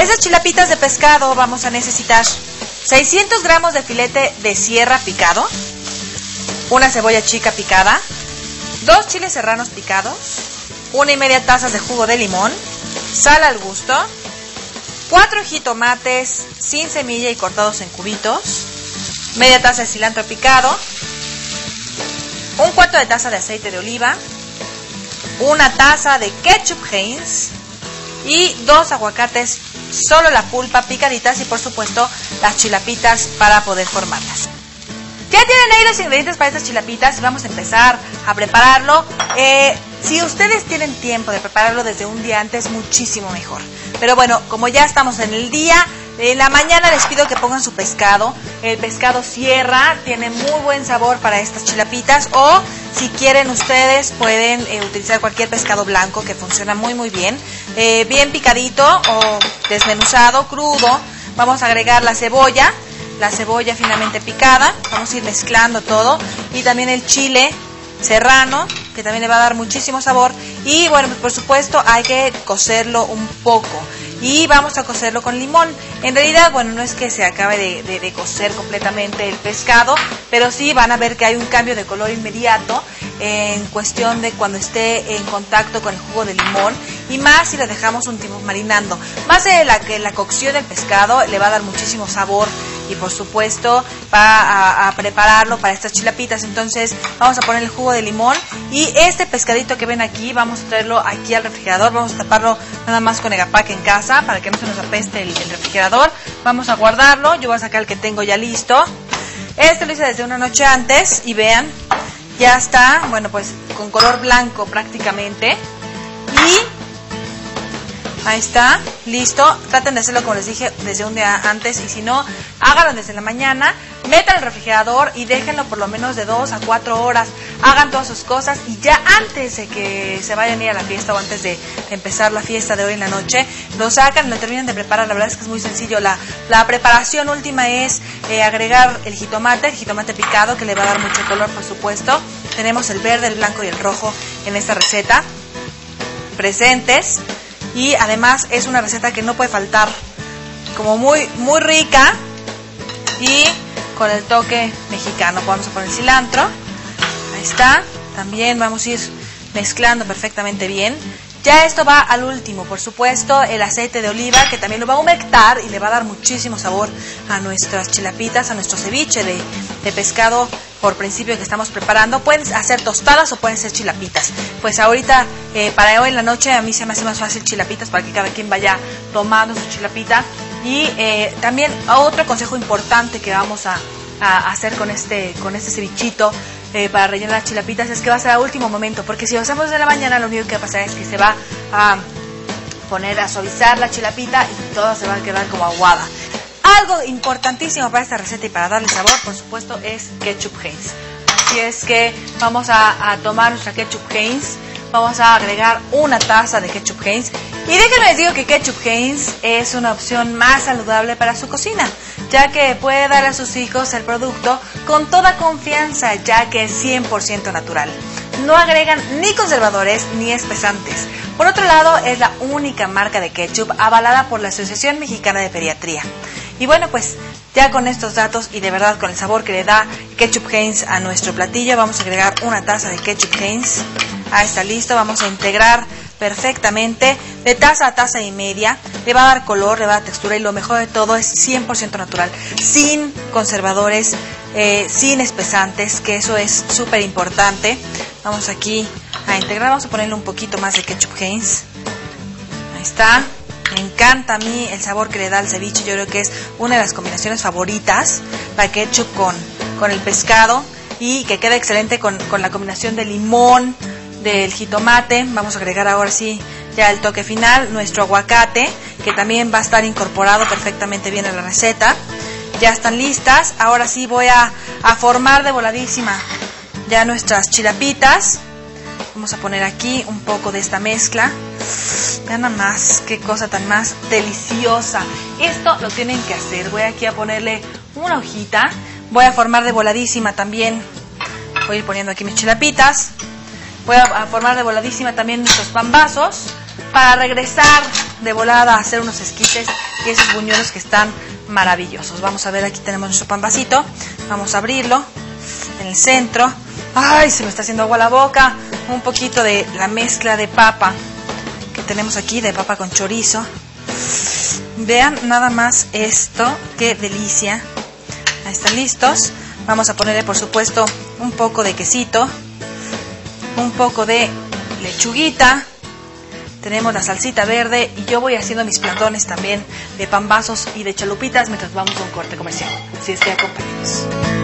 Esas chilapitas de pescado vamos a necesitar 600 gramos de filete de sierra picado, una cebolla chica picada, dos chiles serranos picados, una y media tazas de jugo de limón, sal al gusto, cuatro jitomates sin semilla y cortados en cubitos, media taza de cilantro picado, un cuarto de taza de aceite de oliva, una taza de ketchup Heinz y dos aguacates, solo la pulpa picaditas y por supuesto las chilapitas para poder formarlas. Ya tienen ahí los ingredientes para estas chilapitas y vamos a empezar a prepararlo. Eh, si ustedes tienen tiempo de prepararlo desde un día antes, muchísimo mejor. Pero bueno, como ya estamos en el día, en la mañana les pido que pongan su pescado. El pescado sierra tiene muy buen sabor para estas chilapitas. O si quieren ustedes pueden eh, utilizar cualquier pescado blanco que funciona muy muy bien. Eh, bien picadito o desmenuzado, crudo. Vamos a agregar la cebolla la cebolla finamente picada, vamos a ir mezclando todo y también el chile serrano, que también le va a dar muchísimo sabor y bueno, pues por supuesto hay que cocerlo un poco y vamos a cocerlo con limón. En realidad, bueno, no es que se acabe de, cocer completamente el pescado, pero sí van a ver que hay un cambio de color inmediato en cuestión de cuando esté en contacto con el jugo de limón y más si lo dejamos un tiempo marinando. Más de la que la cocción del pescado le va a dar muchísimo sabor y por supuesto va a, prepararlo para estas chilapitas. Entonces vamos a poner el jugo de limón y este pescadito que ven aquí vamos a traerlo aquí al refrigerador. Vamos a taparlo nada más con egapac en casa para que no se nos apeste el, el refrigerador. Vamos a guardarlo. Yo voy a sacar el que tengo ya listo. Este lo hice desde una noche antes y vean, ya está, bueno pues con color blanco prácticamente. Y Ahí está, listo. Traten de hacerlo como les dije desde un día antes y si no, háganlo desde la mañana, metan el refrigerador y déjenlo por lo menos de dos a cuatro horas. Hagan todas sus cosas y ya antes de que se vayan a ir a la fiesta o antes de empezar la fiesta de hoy en la noche, lo sacan y lo terminan de preparar. La verdad es que es muy sencillo. La, la preparación última es eh, agregar el jitomate, el jitomate picado que le va a dar mucho color por supuesto. Tenemos el verde, el blanco y el rojo en esta receta presentes y además es una receta que no puede faltar, como muy, muy rica y con el toque mexicano. Vamos a poner cilantro, ahí está, también vamos a ir mezclando perfectamente bien. Ya esto va al último, por supuesto, el aceite de oliva que también lo va a humectar y le va a dar muchísimo sabor a nuestras chilapitas, a nuestro ceviche de, de pescado por principio que estamos preparando. Pueden hacer tostadas o pueden ser chilapitas. Pues ahorita, eh, para hoy en la noche, a mí se me hace más fácil chilapitas para que cada quien vaya tomando su chilapita. Y eh, también otro consejo importante que vamos a, hacer con este, con este cevichito eh, para rellenar chilapitas es que va a ser a último momento, porque si lo hacemos de la mañana lo único que va a pasar es que se va a poner a suavizar la chilapita y todo se va a quedar como aguada. Algo importantísimo para esta receta y para darle sabor, por supuesto, es ketchup Heinz. Así es que vamos a, a tomar nuestra ketchup Heinz, vamos a agregar una taza de ketchup Heinz y déjenme les digo que Ketchup Heinz es una opción más saludable para su cocina, ya que puede dar a sus hijos el producto con toda confianza, ya que es 100% natural. No agregan ni conservadores ni espesantes. Por otro lado, es la única marca de ketchup avalada por la Asociación Mexicana de Pediatría. Y bueno, pues ya con estos datos y de verdad con el sabor que le da Ketchup Heinz a nuestro platillo, vamos a agregar una taza de Ketchup Heinz. Ahí está listo, vamos a integrar perfectamente, de taza a taza y media, le va a dar color, le va a dar textura y lo mejor de todo es 100% natural, sin conservadores, eh, sin espesantes, que eso es súper importante. Vamos aquí a integrar, vamos a ponerle un poquito más de ketchup Heinz. Ahí está. Me encanta a mí el sabor que le da al ceviche, yo creo que es una de las combinaciones favoritas, la ketchup con, con el pescado y que queda excelente con, con la combinación de limón, del jitomate. Vamos a agregar ahora sí ya el toque final, nuestro aguacate, que también va a estar incorporado perfectamente bien en la receta. Ya están listas. Ahora sí voy a, a formar de voladísima ya nuestras chilapitas. Vamos a poner aquí un poco de esta mezcla. Vean nada más, qué cosa tan más deliciosa. Esto lo tienen que hacer. Voy aquí a ponerle una hojita. Voy a formar de voladísima también. Voy a ir poniendo aquí mis chilapitas. Voy a formar de voladísima también nuestros pambazos para regresar de volada a hacer unos esquites y esos buñuelos que están maravillosos. Vamos a ver, aquí tenemos nuestro pan vasito. Vamos a abrirlo en el centro. ¡Ay! Se me está haciendo agua la boca. Un poquito de la mezcla de papa tenemos aquí, de papa con chorizo. Vean nada más esto, qué delicia. Ahí están listos. Vamos a ponerle, por supuesto, un poco de quesito, un poco de lechuguita. Tenemos la salsita verde y yo voy haciendo mis plantones también de pambazos y de chalupitas mientras vamos a un corte comercial. Así es que acompáñenos.